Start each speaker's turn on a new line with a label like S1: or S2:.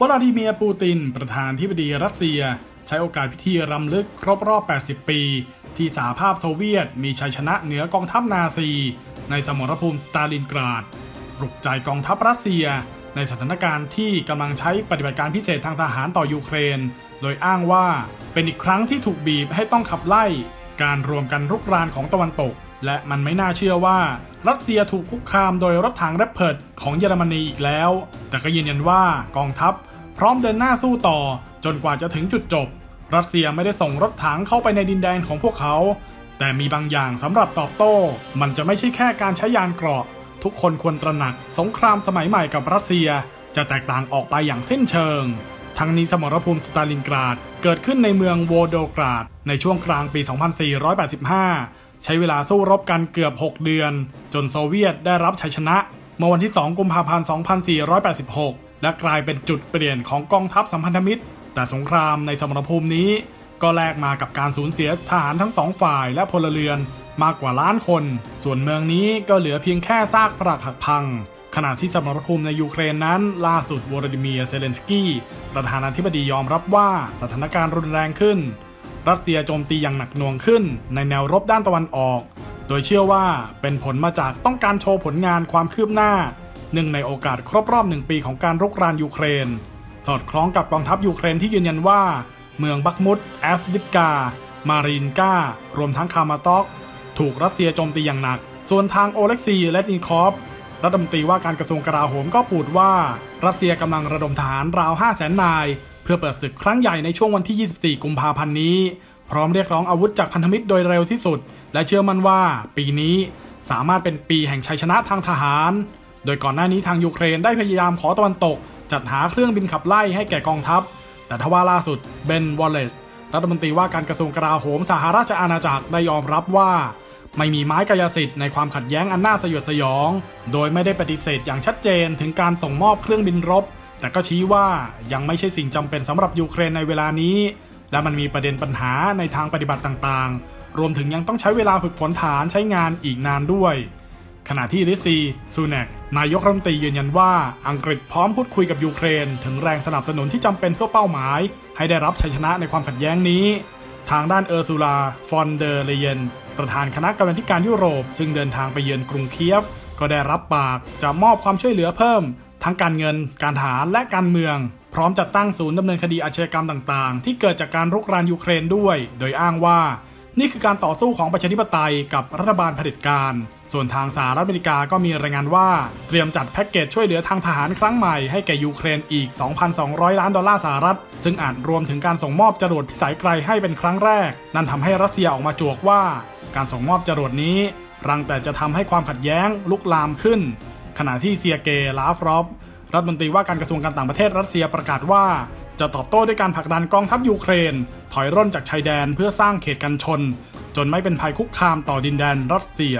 S1: วลาดิเมียร์ปูติน ประธานธิบดีรัสเซีย ใช้โอกาสพิธีรำลึกครบรอบ 80 ปี ที่สหภาพโซเวียต มีชัยชนะเหนือกองทัพนาซี ในสมรภูมิสตาลินกราด ปลุกใจกองทัพรัสเซีย ในสถานการณ์ที่กำลังใช้ปฏิบัติการพิเศษทางทหารต่อยูเครน โดยอ้างว่าเป็นอีกครั้งที่ถูกบีบให้ต้องขับไล่ การรวมกันรุกรานของตะวันตก และมันไม่น่าเชื่อว่า รัสเซียถูกคุกคามโดยรถถังแรปเพิดของเยอรมนีอีกแล้ว แต่ก็ยืนยันว่ากองทัพ พร้อมเดินหน้าสู้ต่อ จนกว่าจะถึงจุดจบ รัสเซียไม่ได้ส่งรถถังเข้าไปในดินแดนของพวกเขา แต่มีบางอย่างสำหรับตอบโต้ มันจะไม่ใช่แค่การใช้ยานเกราะ ทุกคนควรตระหนัก สงครามสมัยใหม่กับรัสเซีย จะแตกต่างออกไปอย่างสิ้นเชิง ทั้งนี้สมรภูมิสตาลินกราด เกิดขึ้นในเมืองโวโดกราด ในช่วงกลางปี 2485 ใช้เวลาสู้รบกันเกือบ 6 เดือน จนโซเวียตได้รับชัยชนะ เมื่อวันที่ 2 กุมภาพันธ์ 2486 และกลายเป็นจุดเปลี่ยนของกองทัพสัมพันธมิตร แต่สงครามในสมรภูมินี้ ก็แลกมากับการสูญเสียทหารทั้งสองฝ่ายและพลเรือนมากกว่าล้านคน ส่วนเมืองนี้ก็เหลือเพียงแค่ซากปรักหักพัง ขณะที่สมรภูมิในยูเครนนั้น ล่าสุดวลาดิเมียร์เซเลนสกี้ประธานาธิบดียอมรับว่าสถานการณ์รุนแรงขึ้น รัสเซียโจมตีอย่างหนักหน่วงขึ้น ในแนวรบด้านตะวันออก โดยเชื่อว่าเป็นผลมาจากต้องการโชว์ผลงานความคืบหน้าหนึ่งในโอกาสครบรอบหนึ่งปีของการรุกรานยูเครน สอดคล้องกับกองทัพยูเครนที่ยืนยันว่า เมืองบักมุดแอฟริกา มารินกา รวมทั้งคามาตอก ถูกรัสเซียโจมตีอย่างหนัก ส่วนทางโอเล็กซีและนิคอฟ รัฐมนตรีว่าการกระทรวงกลาโหมก็ปูดว่า รัสเซียกำลังระดมทหารราว 5 0 0แสนนาย เพื่อเปิดศึกครั้งใหญ่ในช่วงวันที่ 24 กุมภาพันธ์นี้ พร้อมเรียกร้องอาวุธจากพันธมิตรโดยเร็วที่สุด และเชื่อมั่นว่า ปีนี้สามารถเป็นปีแห่งชัยชนะทางทหาร โดยก่อนหน้านี้ทางยูเครนได้พยายามขอตะวันตก จัดหาเครื่องบินขับไล่ให้แก่กองทัพ แต่ทว่าล่าสุดเบนวอลเลตรัฐมนตรีว่าการกระทรวงกลาโหมสหราชอาณาจักรได้ยอมรับว่า ไม่มีไม้กายสิทธิ์ในความขัดแย้งอันน่าสยดสยอง โดยไม่ได้ปฏิเสธอย่างชัดเจนถึงการส่งมอบเครื่องบินรบ แต่ก็ชี้ว่ายังไม่ใช่สิ่งจำเป็นสำหรับยูเครนในเวลานี้ และมันมีประเด็นปัญหาในทางปฏิบัติต่างๆ รวมถึงยังต้องใช้เวลาฝึกฝนทหารใช้งานอีกนานด้วย ขณะที่ริชีซูแน็กนายกรัฐมนตรียืนยันว่าอังกฤษพร้อมพูดคุยกับยูเครน ถึงแรงสนับสนุนที่จำเป็นเพื่อเป้าหมาย ให้ได้รับชัยชนะในความขัดแย้งนี้ ทางด้านเออร์ซูลา ฟอนเดอร์เลเยน ประธานคณะกรรมาการยุโรป ซึ่งเดินทางไปเยือนกรุงเคียฟ ก็ได้รับปากจะมอบความช่วยเหลือเพิ่ม ทั้งการเงิน การทหารและการเมือง พร้อมจัดตั้งศูนย์ดำเนินคดีอาชญากรรมต่างๆ ที่เกิดจากการรุกรานยูเครนด้วย โดยอ้างว่า นี่คือการต่อสู้ของประชาธิปไตยกับรัฐบาลเผด็จการ ส่วนทางสหรัฐอเมริกาก็มีรายงานว่า เตรียมจัดแพ็กเกจช่วยเหลือทางทหารครั้งใหม่ให้แก่ยูเครนอีก 2,200 ล้านดอลลาร์สหรัฐ ซึ่งอาจรวมถึงการส่งมอบจรวดพิสัยไกลให้เป็นครั้งแรก นั่นทำให้รัสเซียออกมาจวกว่า การส่งมอบจรวดนี้ รังแต่จะทำให้ความขัดแย้งลุกลามขึ้น ขณะที่เซียเกลาฟรอฟรัฐมนตรีว่าการกระทรวงการต่างประเทศรัสเซียประกาศว่าจะตอบโต้ด้วยการผลักดันกองทัพยูเครน ถอยร่นจากชายแดนเพื่อสร้างเขตกันชน จนไม่เป็นภัยคุกคามต่อดินแดนรัสเซีย